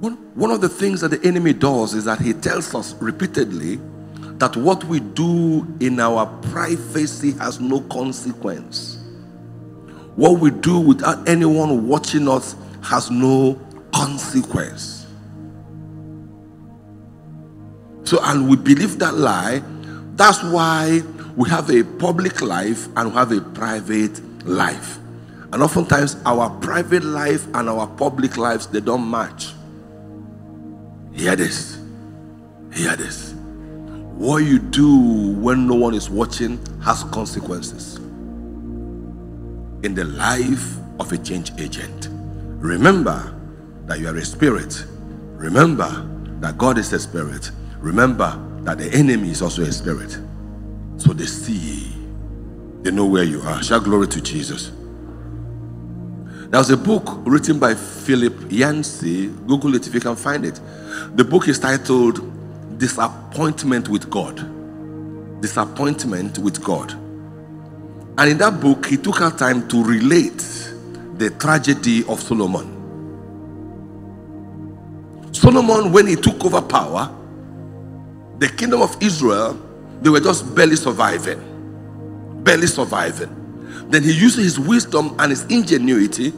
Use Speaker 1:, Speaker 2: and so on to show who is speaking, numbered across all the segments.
Speaker 1: One, one of the things that the enemy does is that he tells us repeatedly that what we do in our privacy has no consequence. What we do without anyone watching us has no consequence. So, and we believe that lie. That's why we have a public life and we have a private life. And oftentimes, our private life and our public lives they don't match. Hear this. Hear this. What you do when no one is watching has consequences in the life of a change agent. Remember that you are a spirit. Remember that God is a spirit. Remember that the enemy is also a spirit. So they see, they know where you are. Shout glory to Jesus. There was a book written by Philip Yancey. Google it if you can find it. The book is titled Disappointment with God. Disappointment with God. And in that book, he took our time to relate the tragedy of Solomon. Solomon, when he took over power, the kingdom of Israel, they were just barely surviving. Barely surviving. Then he used his wisdom and his ingenuity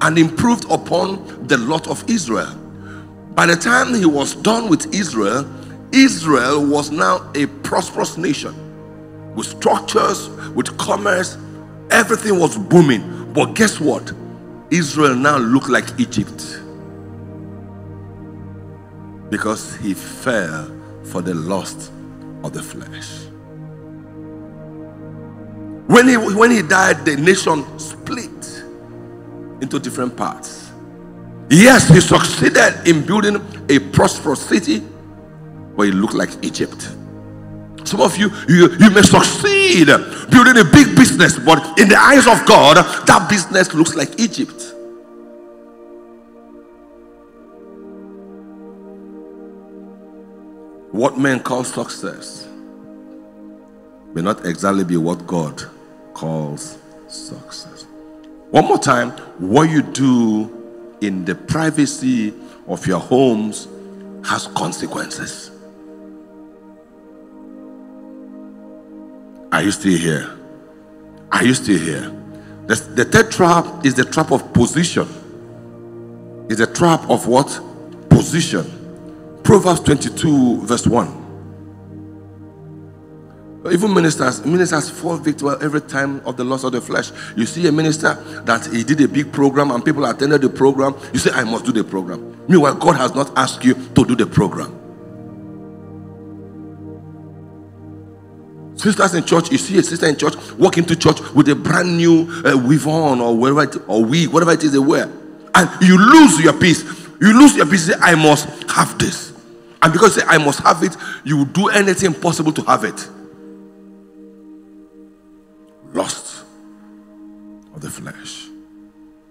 Speaker 1: and improved upon the lot of Israel. By the time he was done with Israel, Israel was now a prosperous nation with structures, with commerce. Everything was booming. But guess what? Israel now looked like Egypt because he fell for the lust of the flesh. When he, when he died, the nation split into different parts. Yes, he succeeded in building a prosperous city, but it looked like Egypt. Some of you, you, you may succeed building a big business, but in the eyes of God, that business looks like Egypt. What men call success may not exactly be what God calls success. One more time, what you do in the privacy of your homes has consequences. Are you still here? Are you still here? The, the third trap is the trap of position. Is the trap of what? Position. Proverbs 22, verse 1. Even ministers, ministers fall victim every time of the loss of the flesh. You see a minister that he did a big program and people attended the program. You say, I must do the program. Meanwhile, God has not asked you to do the program. Sisters in church, you see a sister in church walk into church with a brand new uh, weave on or whatever it, or wig, whatever it is they wear, and you lose your peace. You lose your peace. You Say, I must have this, and because you say I must have it, you will do anything possible to have it lust of the flesh.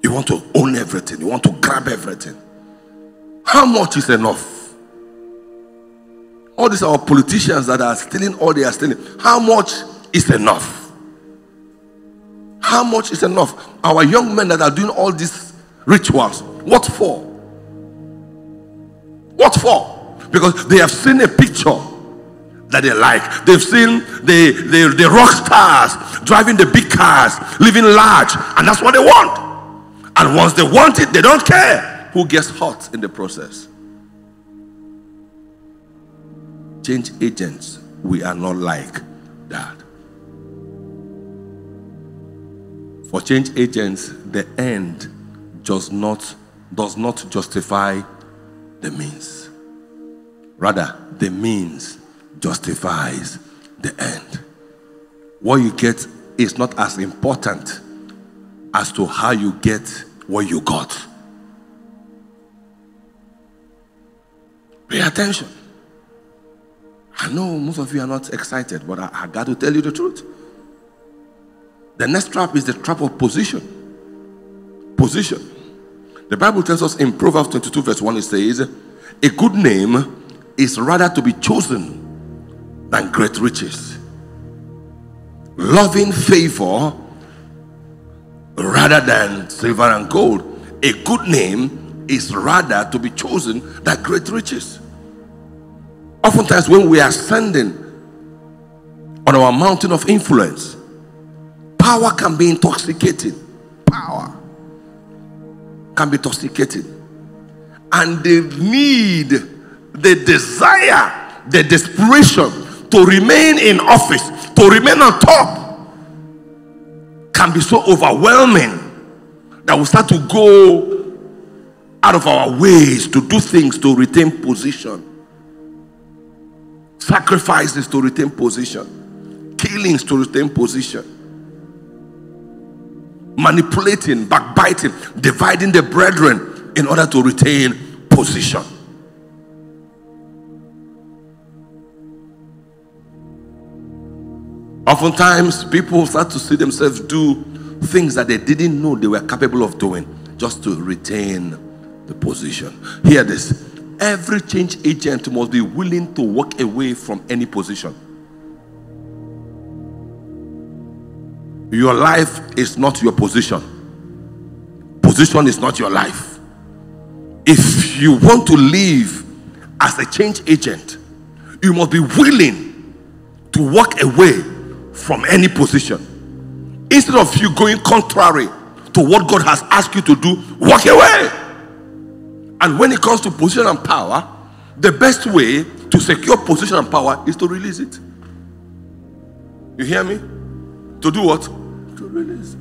Speaker 1: You want to own everything, you want to grab everything. How much is enough? All these are politicians that are stealing all they are stealing. How much is enough? How much is enough? Our young men that are doing all these rituals, what for? What for? Because they have seen a picture that they like. They've seen the, the, the rock stars driving the big cars, living large, and that's what they want. And once they want it, they don't care who gets hurt in the process. Change agents, we are not like that. For change agents, the end does not does not justify the means. Rather, the means justifies the end. What you get is not as important as to how you get what you got. Pay attention. I know most of you are not excited, but I, I got to tell you the truth. The next trap is the trap of position. Position. The Bible tells us in Proverbs 22, verse 1, it says, A good name is rather to be chosen than great riches. Loving favor rather than silver and gold. A good name is rather to be chosen than great riches. Oftentimes, when we are ascending on our mountain of influence, power can be intoxicating. Power can be intoxicating. And the need, the desire, the desperation to remain in office, to remain on top, can be so overwhelming that we start to go out of our ways to do things to retain position. Sacrifices to retain position, killings to retain position, manipulating, backbiting, dividing the brethren in order to retain position. Oftentimes, people start to see themselves do things that they didn't know they were capable of doing just to retain the position. Hear this every change agent must be willing to walk away from any position. Your life is not your position, position is not your life. If you want to live as a change agent, you must be willing to walk away from any position. Instead of you going contrary to what God has asked you to do, walk away. And when it comes to position and power, the best way to secure position and power is to release it. You hear me? To do what? To release it.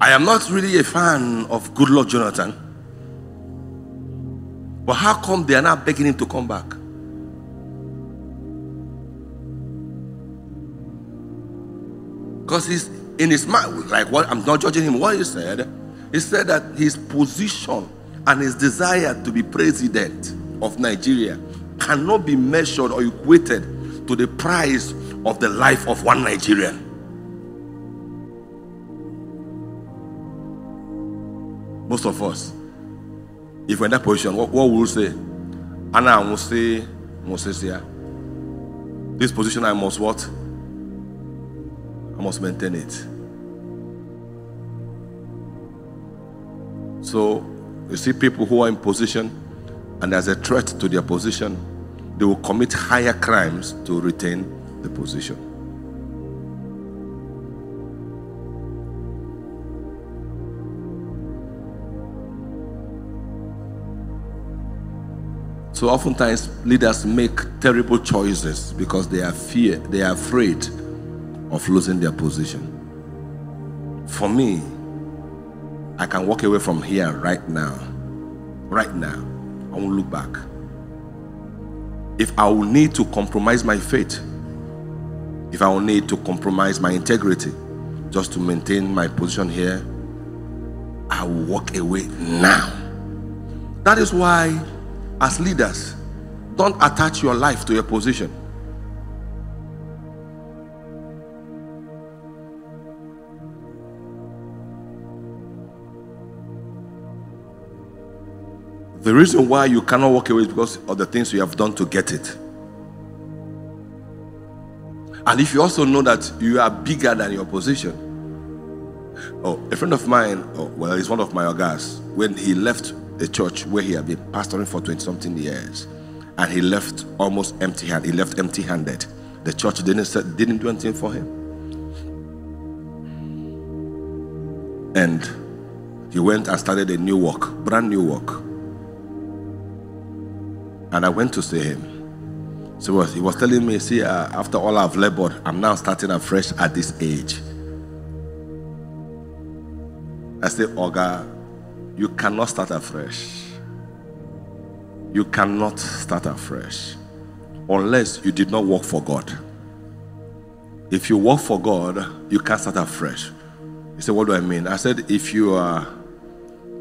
Speaker 1: I am not really a fan of Goodluck Jonathan. But how come they are not begging him to come back? Because he's in his mind, like what I'm not judging him, what he said, he said that his position and his desire to be president of Nigeria cannot be measured or equated to the price of the life of one Nigerian. Most of us, if we're in that position, what, what will we say? Anna, I will say, Moses here. Ah, this position I must what? I must maintain it. So you see people who are in position and there's a threat to their position, they will commit higher crimes to retain the position. So oftentimes leaders make terrible choices because they are fear, they are afraid of losing their position. For me, I can walk away from here right now. Right now. I won't look back. If I will need to compromise my faith, if I will need to compromise my integrity just to maintain my position here, I will walk away now. That is why, as leaders, don't attach your life to your position. The reason why you cannot walk away is because of the things you have done to get it. And if you also know that you are bigger than your position, oh, a friend of mine, oh, well, he's one of my guys, when he left the church where he had been pastoring for 20 something years, and he left almost empty handed, he left empty handed. The church didn't, didn't do anything for him. And he went and started a new work, brand new work. And I went to see him. So he was telling me, see, uh, after all I've labored, I'm now starting afresh at this age. I said, Oga, you cannot start afresh. You cannot start afresh unless you did not work for God. If you work for God, you can't start afresh. He said, What do I mean? I said, If you are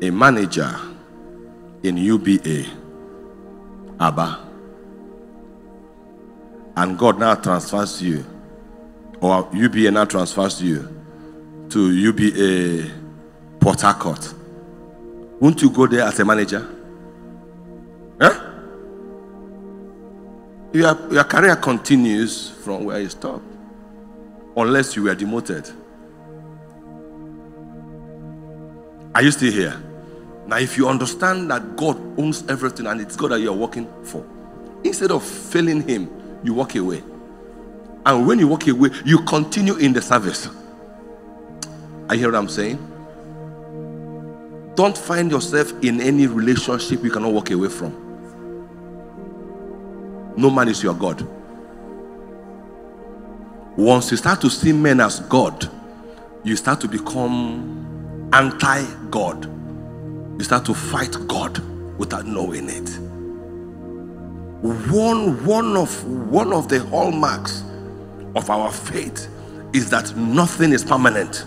Speaker 1: a manager in UBA, Aba. And God now transfers you, or UBA now transfers you to UBA Port Harcourt. Won't you go there as a manager? Huh? Your, your career continues from where you stopped, unless you were demoted. Are you still here? Now, if you understand that God owns everything and it's God that you're working for, instead of failing Him, you walk away. And when you walk away, you continue in the service. I hear what I'm saying? Don't find yourself in any relationship you cannot walk away from. No man is your God. Once you start to see men as God, you start to become anti God. You start to fight God without knowing it. One, one, of, one of the hallmarks of our faith is that nothing is permanent.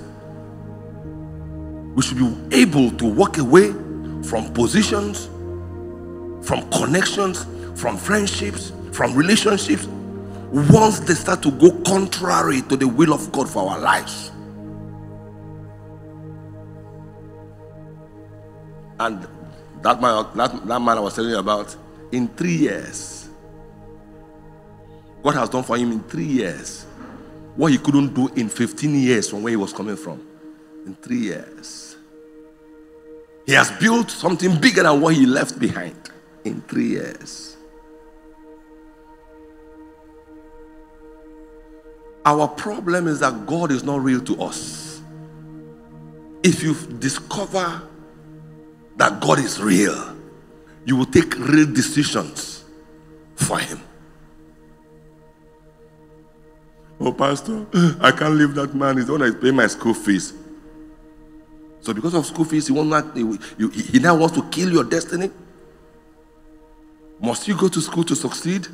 Speaker 1: We should be able to walk away from positions, from connections, from friendships, from relationships once they start to go contrary to the will of God for our lives. And that man, that, that man I was telling you about, in three years, God has done for him in three years what he couldn't do in 15 years from where he was coming from. In three years. He has built something bigger than what he left behind in three years. Our problem is that God is not real to us. If you discover that God is real, you will take real decisions for Him. Oh, Pastor, I can't leave that man. He's the one that is paying my school fees. So, because of school fees, he, won't not, he, he now wants to kill your destiny? Must you go to school to succeed?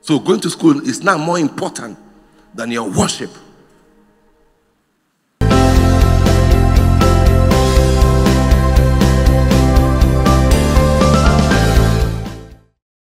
Speaker 1: So, going to school is now more important than your worship.